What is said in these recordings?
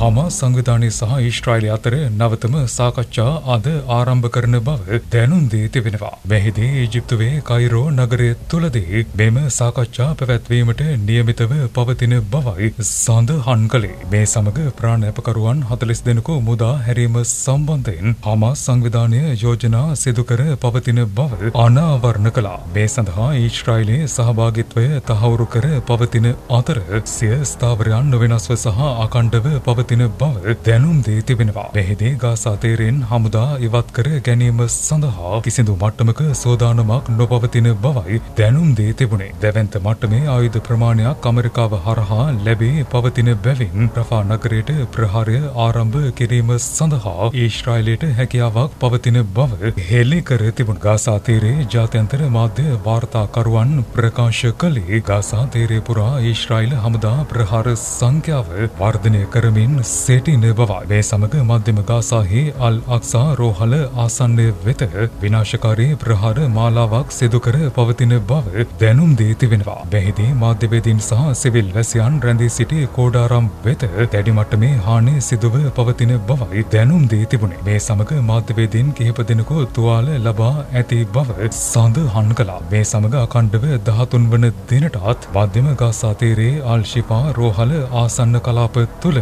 Hamas සංවිධානය සහ ඊශ්‍රායිලය අතර නවතම සාකච්ඡා අද ආරම්භ කරන බව දැනුම් දී තිබෙනවා. මෙහිදී ඊජිප්තුවේ කයිරෝ නගරය තුළදී මෙම සාකච්ඡා පැවැත්වීමට නියමිතව පවතින බවයි සඳහන් කළේ. මේ සමග ප්‍රාණයපකරුවන් හතලිස් දෙනෙකු මුදා හැරීම සම්බන්ධයෙන් හමස් සංවිධානය යෝජනා සිදුකර පවතින බව අනාවරණ කළා. මේ සඳහා ඊශ්‍රායිලයේ සහභාගිත්වය තහවුරු කර පවතින අතර සිය ස්ථාවරයන් නොවෙනස්ව සහ අකණ්ඩව පවතින බව දැනුම් දී තිබෙනවා. මෙහිදී ගාසා තේරෙන් හමුදා ඉවත් කර ගැනීම සඳහා කිසිදු මට්ටමක සෝදානමක් නොපවතින බවයි දැනුම් දී තිබුණේ. දැවැන්ත මට්ටමේ ආයුධ ප්‍රමාණයක් ඇමරිකාව හරහා ලැබී පවතින බැවින් රෆා නගරයට ප්‍රහාරය ආරම්භ කිරීම සඳහා ඊශ්‍රායිලයට හැකියාවක් පවතින බව හෙළි කර තිබුණ ගාසා තීරේ ජාත්‍යන්තර මාධ්‍ය වාර්තාකරුවන් ප්‍රකාශ කළේ ගාසා තීරේ පුරා ඊශ්‍රායිල හමුදා ප්‍රහාර සංඛ්‍යාව වර්ධනය කරමින් සිටින බවයි. මේ සමග මධ්‍යම ගාසාහි අල් අක්සා රෝහල ආසන්නය වෙත විනාශකාරී ප්‍රහාර මාලාවක් සිදුකර පවතින බව දැනුම් දී තිබෙනවා. මෙහිදී මාධ්‍යවේදීන් සහ සිවිල් වැසියන් රැඳී සිටි කෝඩාරම් වෙත දැඩි මට්ටමේ හානි සිදුව පවතින බවයි දැනුම් දී තිබුණේ. මේ සමග මාධ්‍යවේදීන් කිහිප දෙනෙකු තුවාල ලබා ඇති බව සඳහන් කළා. මේ සමග අකණ්ඩව 13 වන දිනටත් මධ්‍යම ගාසා තීරයේ අල් ශිෆා රෝහල ආසන්න කලාප තුළ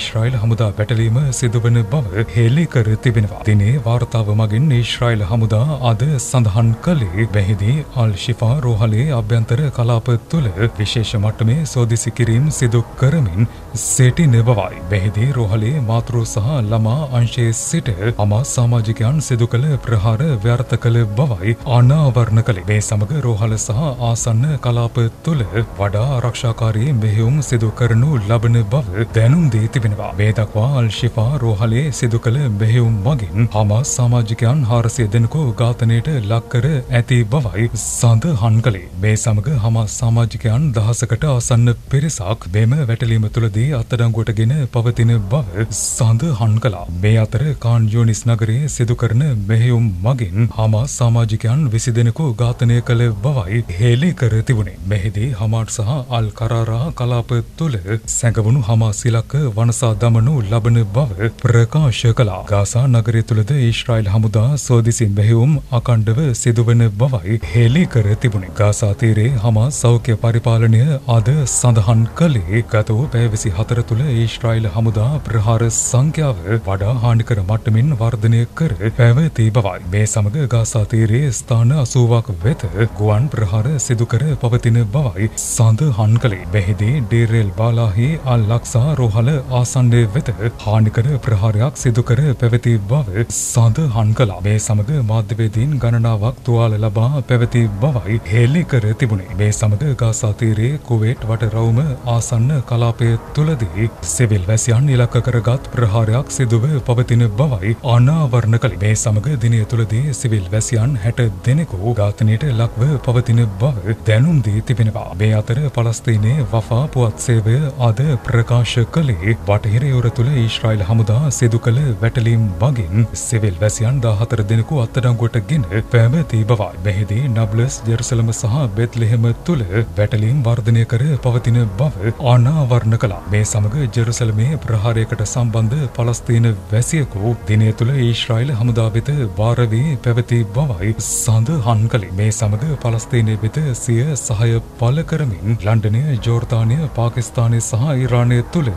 ඊශ්‍රයිල් හමුදා පැටලීම සිදුවන බව හෙළි කර තිබෙනවා. දිනේ වාර්තාව මගින් ඊශ්‍රයිල් හමුදා අද සඳහන් කළේ මෙහිදී අල් ශිෆා රෝහලේ අභ්‍යන්තර කලාප තුළ විශේෂ මට්ටමේ සෝදිසි කිරීම් සිදු කරමින් සිටින බවයි. මෙහිදී රෝහලේ මාතෘ සහ ළමා අංශයේ සිට අමා සමාජිකයන් සිදු කළ ප්‍රහාර ව්‍යර්ථ කළ බවයි අනාවරණ කළේ. මේ සමග රෝහල සහ ආසන්න කලාප තුළ වඩා ආරක්ෂාකාරී මෙහෙයුම් සිදු කරනු ලබන බව දැනුම් දී තිබෙනවා. මේ දක්වා අල් ශිෆා රෝහලේ සිදු කළ මෙහෙයුම් මගින් හමාස් සමාජිකයන් හාරසිය දෙනෙකු ඝාතනයට ලක්කර ඇති බවයි සඳහන් කළේ. මේ සමග හමාස් සමාජිකයන් දහසකට ආසන්න පිරිසක් මෙම වැටලීම තුළදී අත්අඩංගුවටගෙන පවතින බව සඳහන් කළා. මේ අතර කාන් යුනිස් නගරයේ සිදු කරන මෙහෙයුම් මගින් හමාස් සමාජිකයන් විසි දෙනෙකු ඝාතනය කළ බවයි හෙළි කර තිබුණේ. මෙහිදී හමාට් සහ අල් කරාරා කලාප තුළ සැඟවුණු හමාස් ඉලක්ක වනසා දමනු ලබන බව ප්‍රකාශ කළා. ගාසා නගරය තුළද ඊශ්‍රායිල් හමුදා සෝදිසි මෙහෙයුම් අකණ්ඩව සිදුවන බවයි හෙළි කර තිබුණේ. ගාසා තීරේ හමාස් සෞඛ්‍ය පරිපාලනය අද සඳහන් කළේ ගත වූ පැය විසි හතර තුළ ඊශ්‍රායිල් හමුදා ප්‍රහාර සංඛ්‍යාව වඩා හානිකර මට්ටමින් වර්ධනය කර පැවති බවයි. මේ සමග ගාසා තීරේ ස්ථාන අසූවක් වෙත ගුවන් ප්‍රහාර සිදුකර පවතින බවයි සඳහන් කළේ. මෙහිදී ඩේරෙල් බාලාහි අල් ලක්සා රෝහල ආසන්නය වෙත හානිකර ප්‍රහාරයක් සිදුකර පැවති බව සඳහන් කළා. මේ සමග මාධ්‍යවේදීන් ගණනාවක් තුවාල ලබා පැවති බවයි හෙළි කර තිබුණේ. මේ සමග ගාසා තීරයේ කුවේට් වටරවුම ආසන්න කලාපය තුළදී සිවිල් වැසියන් ඉලක්ක කරගත් ප්‍රහාරයක් සිදුව පවතින බවයි අනාවරණ කළේ. මේ සමග දිනය තුළදී සිවිල් වැසියන් හැට දෙනෙකු ඝාතනයට ලක්ව පවතින බව දැනුම් දී තිබෙනවා. මේ අතර පලස්තීනයේ වෆා පුවත් සේවය අද ප්‍රකාශ කළේ බටහිර යුර තුළ ඊශ්‍රයිල් හමුදා සිදු කළ වැටලීම් මගින් සිවිල් වැසියන් දාහතර දෙනෙකු අත්තඩංගුවට ගෙන පැවති බවයි. මෙහිදී නබ්ලස් ජෙරුසලම සහ බෙත්ලෙහෙම තුළ වැටලීම් වර්ධනය කර පවතින බව අනාවරණ කළා. මේ සමග ජෙරුසලමේ ප්‍රහාරයකට සම්බන්ධ පලස්තීන වැසියකු දිනය තුළ ඊශ්‍රයිල් හමුදා වෙත භාරවී පැවති බවයි සඳහන් කළේ. මේ සමග පලස්තීනය වෙත සිය සහය පල කරමින් ලන්ඩනය ජෝර්තානය පාකිස්තානය සහ ඉරානය තුළ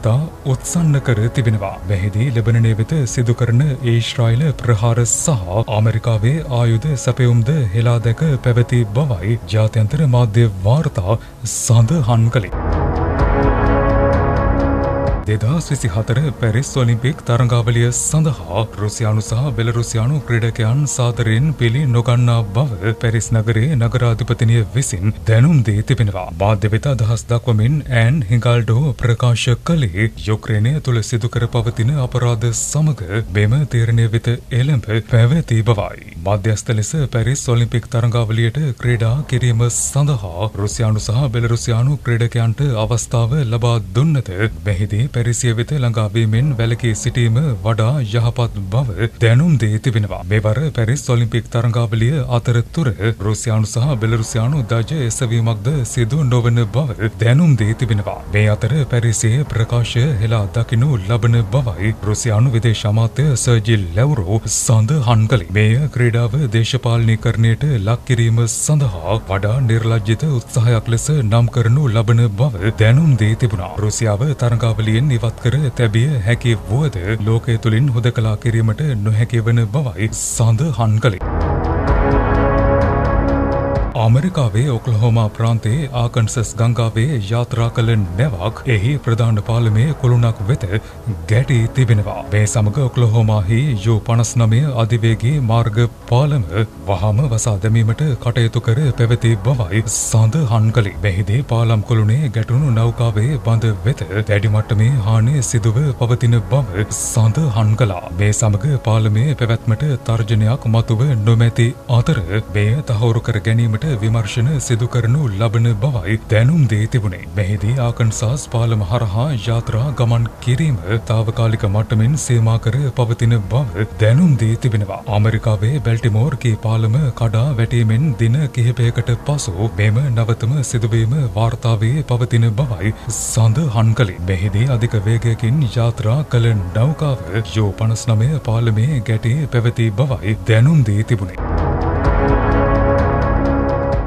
විරෝධතා උත්සන්න කර තිබෙනවා. මෙහිදී ලෙබනනය වෙත සිදු කරන ඒශ්‍රයිල ප්‍රහාර සහ ආමරිකාවේ ආයුධ සැපයුම්ද හෙලා දැක පැවති බවයි ජාත්‍යන්තර මාධ්‍ය වාර්තා සඳහන් කළේ. දෙදස් විසි හතර පැරිස් ඔලිම්පික් තරඟාවලිය සඳහා රුසියානු සහ බෙලරුසියානු ක්‍රඩකයන් සාතරයෙන් පිළි නොගන්නා බව පැරිස් නගරේ නගරාධිපතිනිය විසින් දැනුම් දී තිබෙනවා. මාධ්‍ය වෙත අදහස් දක්වමින් ඇන් හිඟල්ඩෝ ප්‍රකාශ කළේ යුක්‍රේනය තුළ සිදුකර පවතින අපරාධ සමග මෙම තීරණය වෙත එළඹ පැවති බවයි. මධ්‍යස්ථ ලෙස පැරිස් ඔලිම්පික් තරඟාවලියට ක්‍රඩා කිරීම සඳහා රුසියානු සහ බෙලරුසියානු ක්‍රඩකයන්ට අවස්ථාව ලබා දුන්නද මෙහිදී පැරිසිය වෙත ළඟාවීමෙන් වැලකී සිටීම වඩා යහපත් බව දැනුම් දී තිබෙනවා. මෙවර පැරිස් ඔලිම්පික් තරඟාවලිය අතරතුර රුසියානු සහ බෙලරුසියානු දජ එසවීමක්ද සිදු නොවන බව දැනුම් දී තිබෙනවා. මේ අතර පැරිසියේ ප්‍රකාශය හෙලා දකිනු ලබන බවයි රුසියානු විදේශ අමාත්‍ය සර්ජිල් ලැවරෝ සඳහන් කළේ. මෙය ක්‍රීඩාව දේශපාලනීකරණයට ලක් කිරීම සඳහා වඩා නිර්ලජ්ජිත උත්සාහයක් ලෙස නම් කරනු ලබන බව දැනුම් දී තිබුණා. රුසියාව තරඟාවලියෙන් ඉවත් කර තැබිය හැකි වුවද ලෝකය තුළින් හුදකලා කිරීමට නොහැකි වන බවයි සඳහන් කළේ. අමරිකාවේ ඔක්ලහෝමා ප්‍රාන්තයේ ආකන්සස් ගංගාවේ යාත්‍රා කළ නැවක් එහි ප්‍රධාන පාලමේ කුළුණක් වෙත ගැටී තිබෙනවා. මේ සමග ඔක්ලහෝමාහි යු පනස් නමය අධිවේගේ මාර්ග පාලම වහම වසා දැමීමට කටයුතු කර පැවති බවයි සඳහන් කළේ. මෙහිදී පාලම් කුළුණේ ගැටුණු නෞකාවේ බඳ වෙත දැඩිමට්ටමේ හානිය සිදුව පවතින බව සඳහන් කළා. මේ සමග පාලමේ පැවැත්මට තර්ජනයක් මතුව නොමැති අතර මෙය තහවුරු කර ගැනීමට විමර්ශන සිදු කරනු ලබන බවයි දැනුම් දී තිබුණේ. මෙහිදී ආකන්සාස් පාලම හරහා යාත්‍රා ගමන් කිරීම තාවකාලික මට්ටමින් සීමා කර පවතින බව දැනුම් දී තිබෙනවා. ඇමරිකාවේ බැල්ටිමෝර් කී පාලම කඩා වැටීමෙන් දින කිහිපයකට පසු මෙම නවතම සිදුවීම වාර්තාවේ පවතින බවයි සඳහන් කළේ. මෙහිදී අධික වේගයකින් යාත්‍රා කළ නෞකාව යෝ පනස් නමය පාලමේ ගැටේ පැවති බවයි දැනුම් දී තිබුණේ.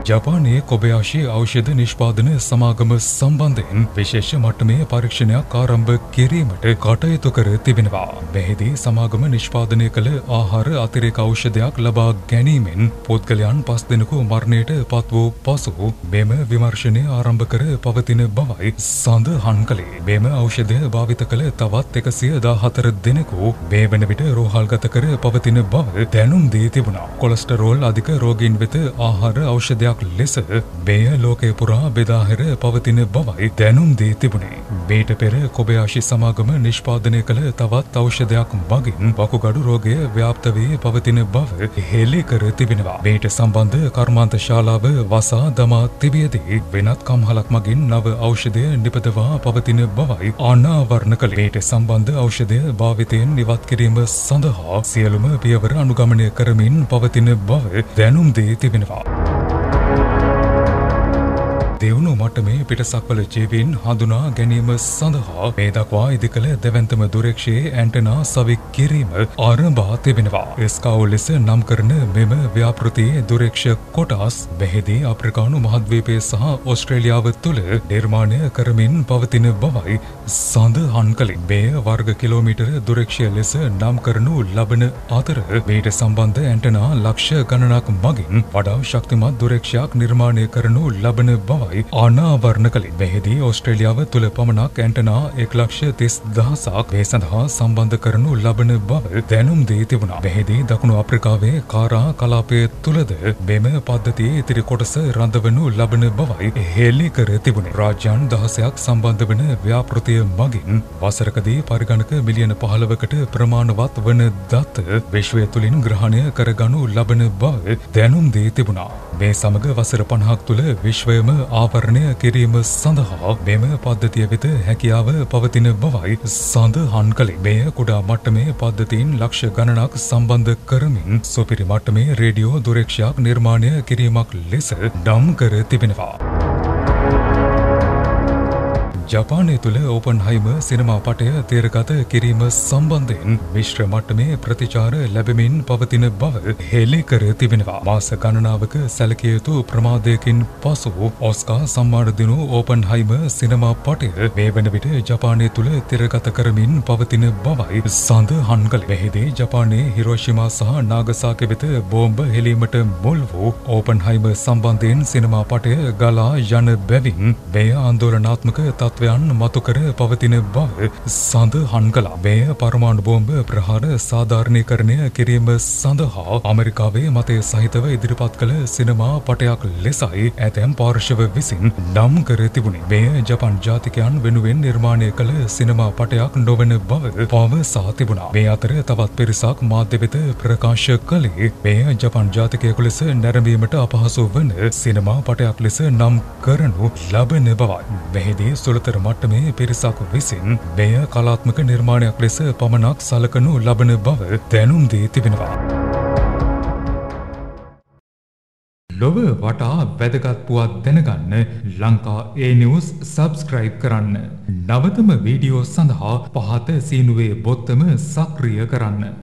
ජපානයේ කොබයාශී ඖෂධ නිෂ්පාදන සමාගම සම්බන්ධයෙන් විශේෂ මට්ටමේ පරීක්ෂණයක් ආරම්භ කිරීමට කටයුතු කර තිබෙනවා. මෙහිදී සමාගම නිෂ්පාදනය කළ ආහාර අතිරේක ඖෂධයක් ලබා ගැනීමෙන් පුද්ගලයන් පස් දෙනෙකු මරණයට පත් වූ පසු මෙම විමර්ශනය ආරම්භ කර පවතින බවයි සඳහන් කළේ. මෙම ඖෂධය භාවිත කළ තවත් එකසිය දාහතර දෙනෙකු මේ වන විට රෝහල්ගත කර පවතින බව දැනුම් දී තිබුණා. කොලස්ටරෝල් අධික රෝගීන් වෙත ආහාර ඖෂධයක් ඖෂධයක් ලෙස මෙය ලෝකය පුරා බෙදාහැර පවතින බවයි දැනුම් දී තිබුණේ. මීට පෙර කොබයාශි සමාගම නිෂ්පාදනය කළ තවත් ඖෂධයක් මගින් වකුගඩු රෝගය ව්‍යාප්ත වී පවතින බව හෙළි කර තිබෙනවා. මේට සම්බන්ධ කර්මාන්ත ශාලාව වසා දමා තිබියදී වෙනත් කම්හලක් මගින් නව ඖෂධය නිපදවා පවතින බවයි අනාවරණ කළේ. මේට සම්බන්ධ ඖෂධය භාවිතයෙන් ඉවත් කිරීම සඳහා සියලුම පියවර අනුගමනය කරමින් පවතින බව දැනුම් දී තිබෙනවා. දෙවුණු මට්ටමේ පිටසක්වල ජීවීන් හඳුනා ගැනීම සඳහා මේ දක්වා ඉදිකළ දෙවැන්තම දුරක්ෂයේ ඇන්ටනා සවික් කිරීම ආරම්භා තිබෙනවා. ස්කවුල් ලෙස නම් කරන මෙම ව්‍යාපෘතියේ දුරක්ෂ කොටස් මෙහිදී අප්‍රිකානු මහද්වීපය සහ ඔස්ට්‍රේලියාව තුළ නිර්මාණය කරමින් පවතින බවයි සඳහන් කලින් මෙය වර්ග කිලෝමීටර දුරක්ෂය ලෙස නම් කරනු ලබන අතර මේට සම්බන්ධ ඇන්ටනා ලක්ෂ ගණනක් මගින් වඩා ශක්තිමත් දුරක්ෂයක් නිර්මාණය කරනු ලබන බවයි බවයි ආනාවරණ කළේ. මෙහිදී ඕස්ට්‍රේලියාව තුළ පමණක් ඇන්ටනා එක් ලක්ෂ තිස් දහසක් මේ සඳහා සම්බන්ධ කරනු ලබන බව දැනුම් දී තිබුණා. මෙහිදී දකුණු අප්‍රිකාවේ කාරා කලාපය තුළද මෙම පද්ධතියේ ඉතිරි කොටස රඳවනු ලබන බවයි හෙළි කර තිබුණේ. රාජ්‍යන් දහසයක් සම්බන්ධ වන ව්‍යාපෘතිය මගින් වසරකදී පරිගණක මිලියන පහළවකට ප්‍රමාණවත් වන දත්ත විශ්වය තුළින් ග්‍රහණය කරගනු ලබන බව දැනුම් දී තිබුණා. මේ සමග වසර පණහක් තුළ විශ්වයම ආවරණය කිරීම සඳහා මෙම පද්ධතිය වෙත හැකියාව පවතින බවයි සඳහන් කළේ. මෙය කුඩා මට්ටමේ පද්ධතීන් ලක්ෂ ගණනක් සම්බන්ධ කරමින් සුපිරි මට්ටමේ රේඩියෝ දුරක්ෂයක් නිර්මාණය කිරීමක් ලෙස නම් කර තිබෙනවා. ජපානය තුළ ඕපන්හයිම සිනමා පටය තේරගත කිරීම සම්බන්ධයෙන් මිශ්‍ර මට්ටමේ ප්‍රතිචාර ලැබමින් පවතින බව හෙළි කර තිබෙනවා. මාස ගණනාවක සැලකිය යුතු ප්‍රමාදයකින් පසු ඔස්කා සම්මාන දිනු ඕපන්හයිම සිනමා පටය මේ වන විට ජපානය තුළ තිරගත කරමින් පවතින බවයි සඳහන් කළ මෙහිදී ජපානයේ හිරෝෂිමා සහ නාගසාක වෙත බෝම්බ හෙලීමට මුල් වූ ඕපන්හයිම සම්බන්ධයෙන් සිනමා පටය ගලා යන බැවින් මෙය ආන්දෝලනාත්මක තත්ත්ව තත්ත්වයන් මතුකර පවතින බව සඳහන් කළා. මෙය පරමාණු බෝම්බ ප්‍රහාර සාධාරණීකරණය කිරීම සඳහා අමරිකාවේ මතය සහිතව ඉදිරිපත් කළ සිනමා පටයක් ලෙසයි ඇතැම් පාර්ශව විසින් නම් කර තිබුණේ. මෙය ජපන් ජාතිකයන් වෙනුවෙන් නිර්මාණය කළ සිනමා පටයක් නොවන බව පවසා තිබුණා. මේ අතර තවත් පිරිසක් මාධ්‍ය වෙත ප්‍රකාශ කළේ මෙය ජපන් ජාතිකයෙකු ලෙස නැරඹීමට අපහසු වන සිනමා පටයක් ලෙස නම් කරනු ලබන බවයි. මෙහිදී සුළු උසතර මට්ටමේ පිරිසක් විසින් මෙය කලාත්මක නිර්මාණයක් ලෙස පමණක් සලකනු ලබන බව දැනුම් දී තිබෙනවා. ලොව වටා වැදගත් පුවත් දැනගන්න ලංකා ඒ නිවස් සබස්ක්‍රයිබ් කරන්න. නවතම වීඩියෝ සඳහා පහත සීනුවේ බොත්තම සක්‍රිය කරන්න.